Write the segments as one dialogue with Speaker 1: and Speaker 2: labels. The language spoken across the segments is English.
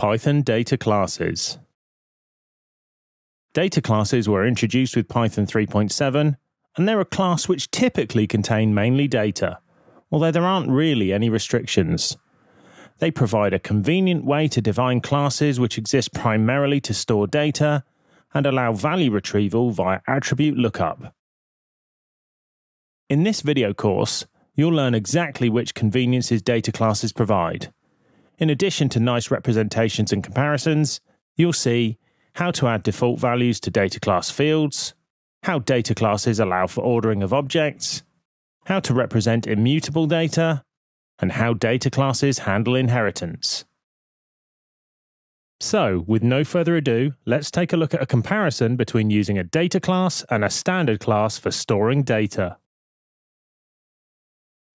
Speaker 1: Python data classes. Data classes were introduced with Python 3.7, and they're a class which typically contain mainly data, although there aren't really any restrictions. They provide a convenient way to define classes which exist primarily to store data and allow value retrieval via attribute lookup. In this video course, you'll learn exactly which conveniences data classes provide. In addition to nice representations and comparisons, you'll see how to add default values to data class fields, how data classes allow for ordering of objects, how to represent immutable data, and how data classes handle inheritance. So, with no further ado, let's take a look at a comparison between using a data class and a standard class for storing data.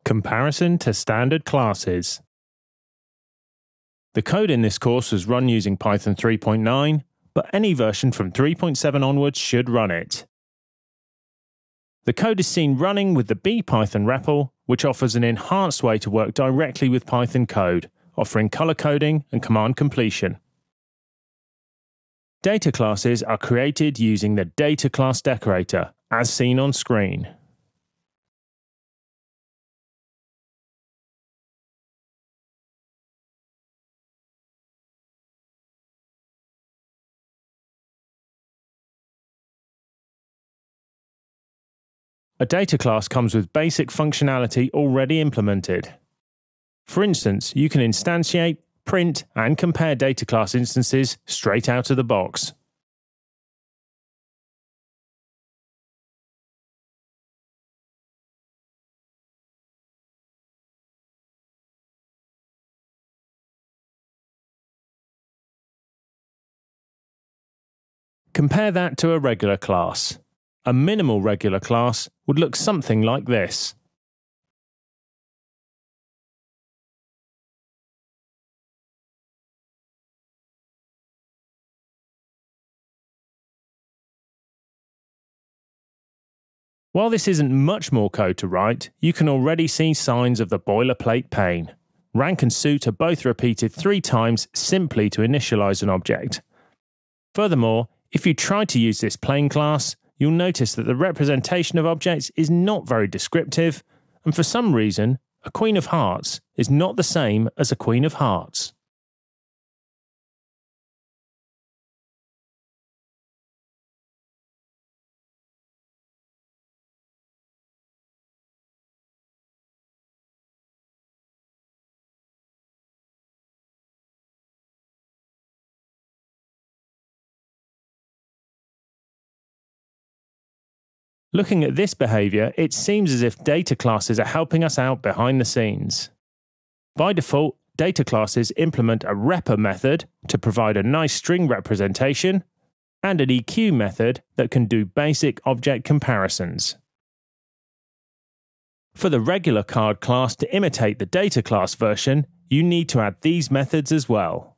Speaker 1: Comparison to standard classes. The code in this course was run using Python 3.9, but any version from 3.7 onwards should run it. The code is seen running with the BPython REPL, which offers an enhanced way to work directly with Python code, offering color coding and command completion. Data classes are created using the data class decorator, as seen on screen. A data class comes with basic functionality already implemented. For instance, you can instantiate, print, and compare data class instances straight out of the box. Compare that to a regular class. A minimal regular class would look something like this. While this isn't much more code to write, you can already see signs of the boilerplate pain. Rank and suit are both repeated three times simply to initialize an object. Furthermore, if you try to use this plain class, you'll notice that the representation of objects is not very descriptive, and for some reason, a Queen of Hearts is not the same as a Queen of Hearts. Looking at this behavior, it seems as if data classes are helping us out behind the scenes. By default, data classes implement a repr method to provide a nice string representation and an EQ method that can do basic object comparisons. For the regular card class to imitate the data class version, you need to add these methods as well.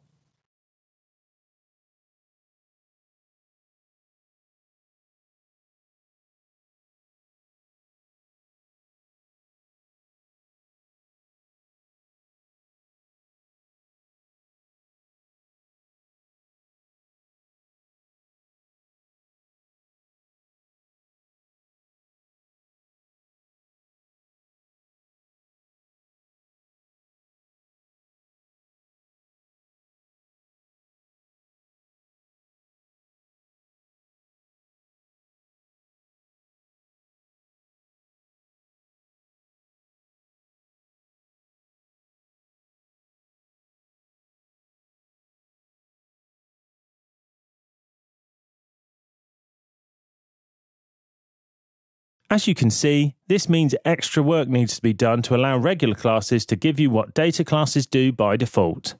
Speaker 1: As you can see, this means extra work needs to be done to allow regular classes to give you what data classes do by default.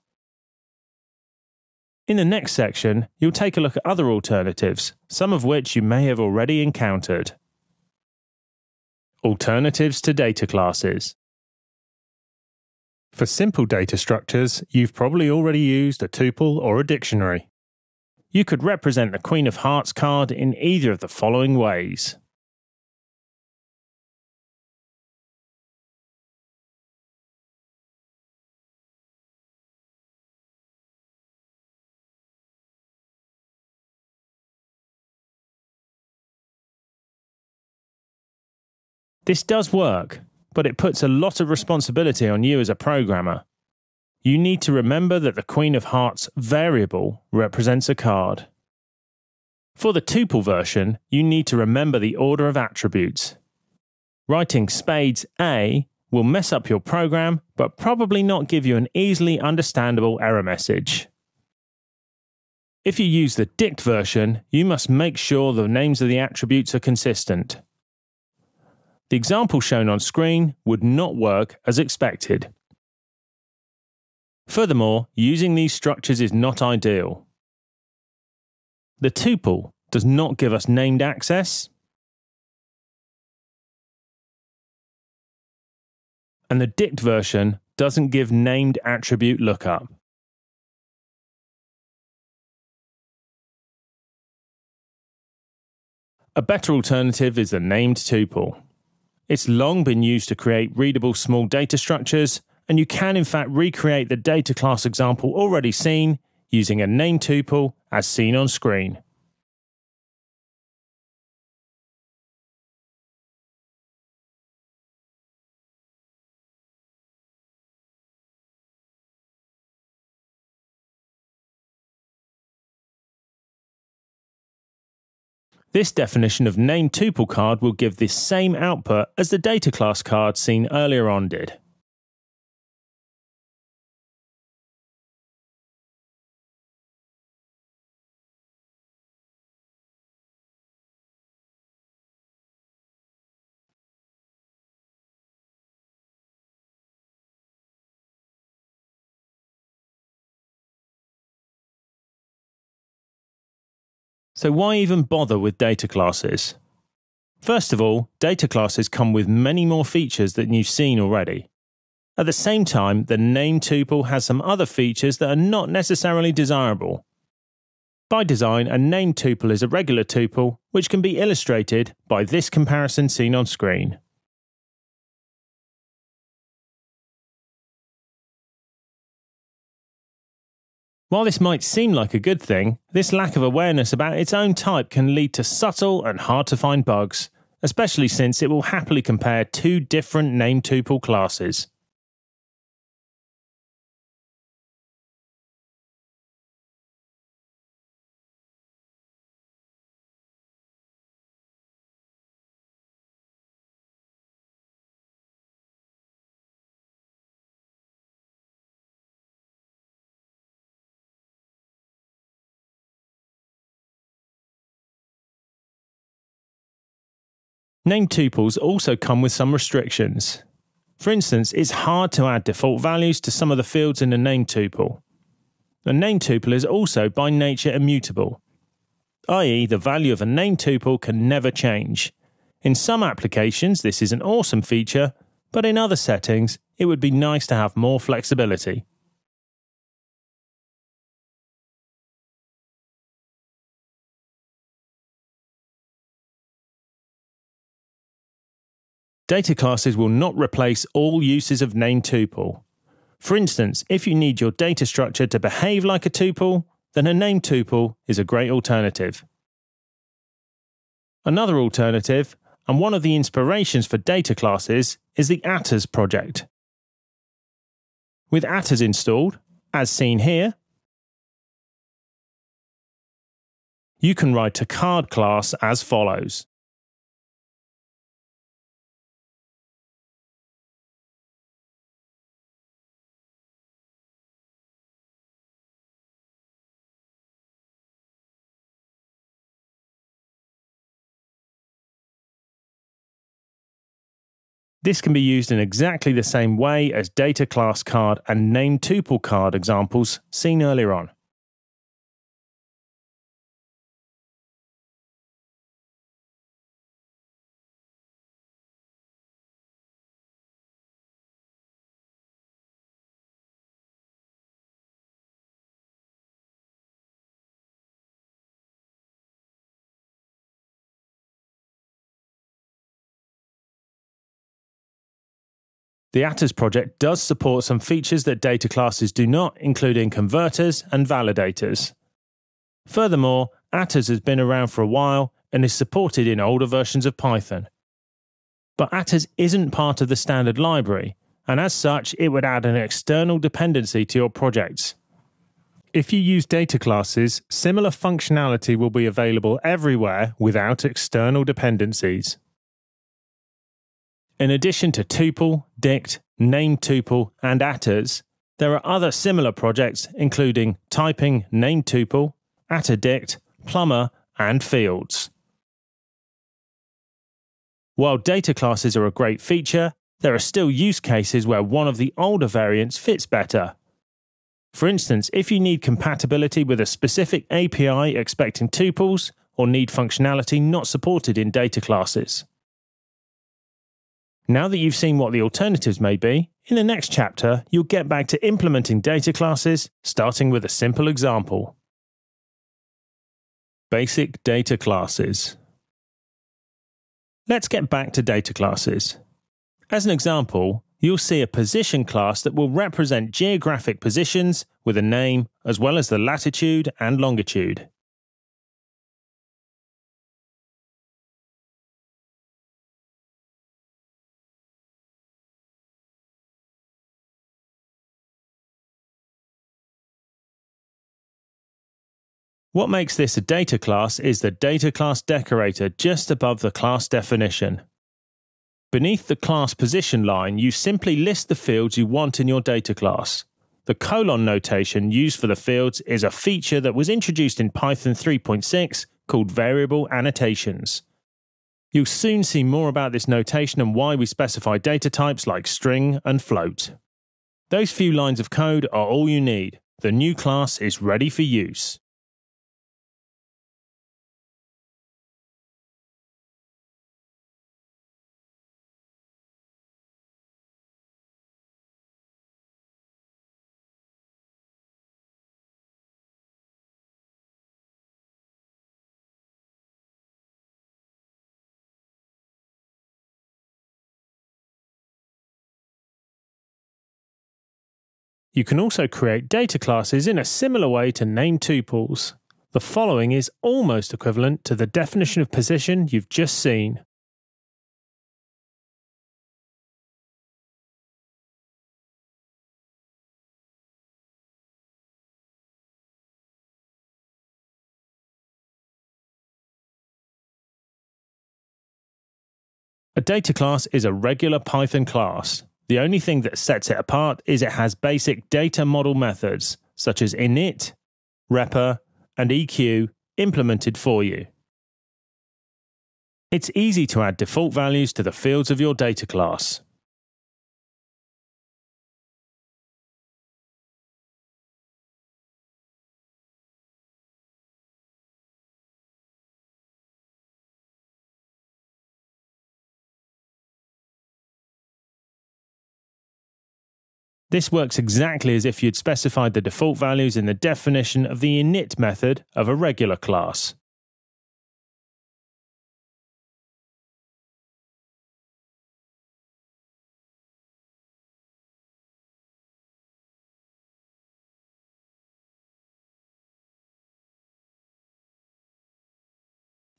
Speaker 1: In the next section, you'll take a look at other alternatives, some of which you may have already encountered. Alternatives to data classes. For simple data structures, you've probably already used a tuple or a dictionary. You could represent the Queen of Hearts card in either of the following ways. This does work, but it puts a lot of responsibility on you as a programmer. You need to remember that the Queen of Hearts variable represents a card. For the tuple version, you need to remember the order of attributes. Writing spades A will mess up your program, but probably not give you an easily understandable error message. If you use the dict version, you must make sure the names of the attributes are consistent. The example shown on screen would not work as expected. Furthermore, using these structures is not ideal. The tuple does not give us named access, and the dict version doesn't give named attribute lookup. A better alternative is the named tuple. It's long been used to create readable small data structures, and you can in fact recreate the data class example already seen using a name tuple as seen on screen. This definition of named tuple card will give the same output as the data class card seen earlier on did. So why even bother with data classes? First of all, data classes come with many more features than you've seen already. At the same time, the name tuple has some other features that are not necessarily desirable. By design, a name tuple is a regular tuple, which can be illustrated by this comparison seen on screen. While this might seem like a good thing, this lack of awareness about its own type can lead to subtle and hard to find bugs, especially since it will happily compare two different name tuple classes. Name tuples also come with some restrictions. For instance, it's hard to add default values to some of the fields in a name tuple. A name tuple is also by nature immutable, i.e., the value of a name tuple can never change. In some applications, this is an awesome feature, but in other settings, it would be nice to have more flexibility. Data classes will not replace all uses of name tuple. For instance, if you need your data structure to behave like a tuple, then a name tuple is a great alternative. Another alternative, and one of the inspirations for data classes, is the Attrs project. With Attrs installed, as seen here, you can write a card class as follows. This can be used in exactly the same way as data class card and name tuple card examples seen earlier on. The Attrs project does support some features that data classes do not, including converters and validators. Furthermore, Attrs has been around for a while and is supported in older versions of Python. But Attrs isn't part of the standard library, and as such, it would add an external dependency to your projects. If you use data classes, similar functionality will be available everywhere without external dependencies. In addition to tuple, dict, name tuple, and attrs, there are other similar projects including typing name tuple, attrdict, plumber, and fields. While data classes are a great feature, there are still use cases where one of the older variants fits better. For instance, if you need compatibility with a specific API expecting tuples or need functionality not supported in data classes. Now that you've seen what the alternatives may be, in the next chapter, you'll get back to implementing data classes, starting with a simple example. Basic data classes. Let's get back to data classes. As an example, you'll see a position class that will represent geographic positions with a name as well as the latitude and longitude. What makes this a data class is the data class decorator just above the class definition. Beneath the class position line, you simply list the fields you want in your data class. The colon notation used for the fields is a feature that was introduced in Python 3.6 called variable annotations. You'll soon see more about this notation and why we specify data types like string and float. Those few lines of code are all you need. The new class is ready for use. You can also create data classes in a similar way to name tuples. The following is almost equivalent to the definition of position you've just seen. A data class is a regular Python class. The only thing that sets it apart is it has basic data model methods such as init, repr, and EQ implemented for you. It's easy to add default values to the fields of your data class. This works exactly as if you'd specified the default values in the definition of the init method of a regular class.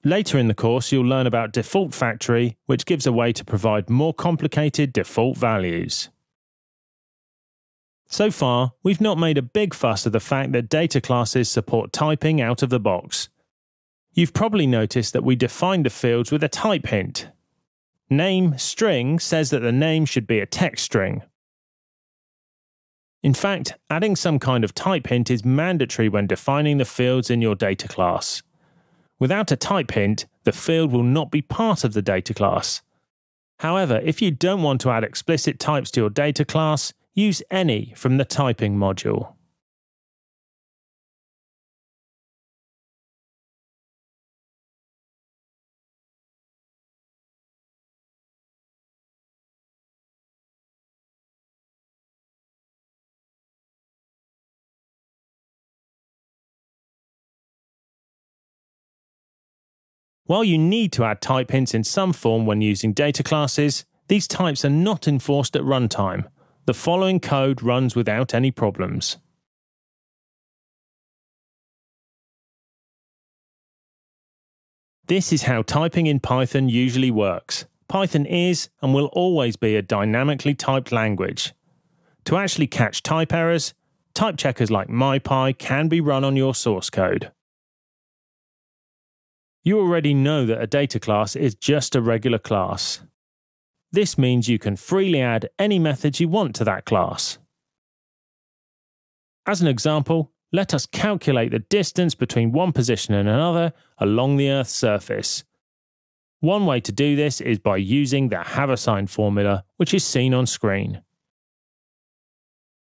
Speaker 1: Later in the course, you'll learn about Default Factory, which gives a way to provide more complicated default values. So far, we've not made a big fuss of the fact that data classes support typing out of the box. You've probably noticed that we defined the fields with a type hint. Name string says that the name should be a text string. In fact, adding some kind of type hint is mandatory when defining the fields in your data class. Without a type hint, the field will not be part of the data class. However, if you don't want to add explicit types to your data class, use any from the typing module. While you need to add type hints in some form when using data classes, these types are not enforced at runtime, the following code runs without any problems. This is how typing in Python usually works. Python is and will always be a dynamically typed language. To actually catch type errors, type checkers like MyPy can be run on your source code. You already know that a data class is just a regular class. This means you can freely add any methods you want to that class. As an example, let us calculate the distance between one position and another along the Earth's surface. One way to do this is by using the Haversine formula, which is seen on screen.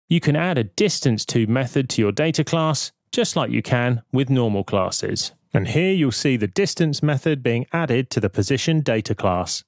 Speaker 1: You can add a distance to method to your data class, just like you can with normal classes. And here you'll see the distance method being added to the position data class.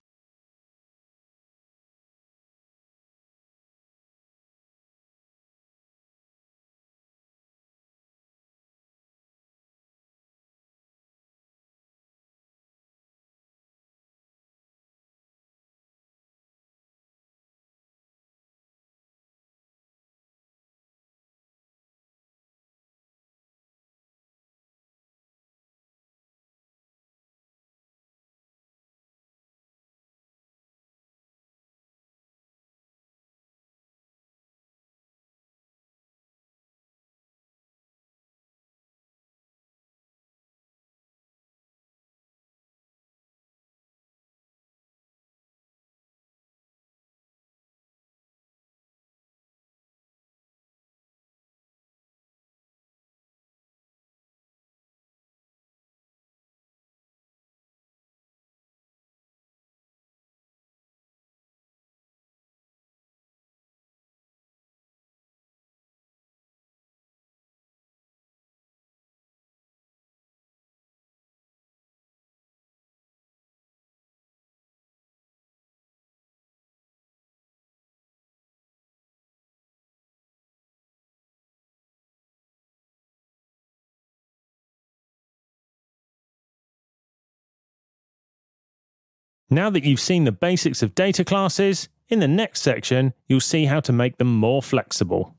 Speaker 1: Now that you've seen the basics of data classes, in the next section, you'll see how to make them more flexible.